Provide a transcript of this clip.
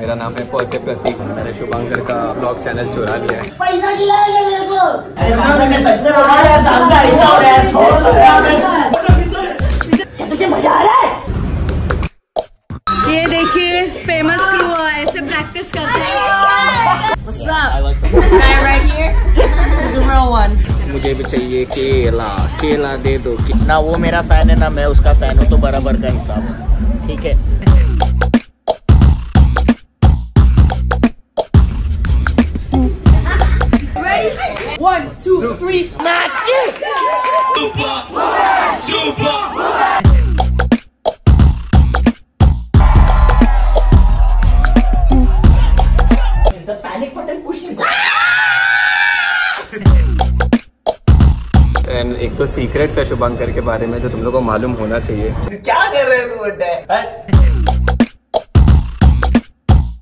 मेरा नाम है पौसे प्रतीक। मैंने शुभांकर का ब्लॉग चैनल चुरा लिया है। पैसा मेरे को। मैं सच में रहा दाल का ऐसा हो रहा है छोड़ दो यार। क्या तुझे मज़ा आ रहा है। ये देखिए फ़ेमस क्रू ऐसे प्रैक्टिस करते हैं। What's up? This guy right here is a real one. मुझे भी चाहिए केला। केला दे दो ना वो मेरा फ़ैन है ना मैं उसका फ़ैन हूँ तो बराबर का हिसाब। ठीक है? One, two, three, button and एक तो सीक्रेट्स है शुभंकर के बारे में जो तुम लोग को मालूम होना चाहिए। क्या कर रहे हो तू बड्डे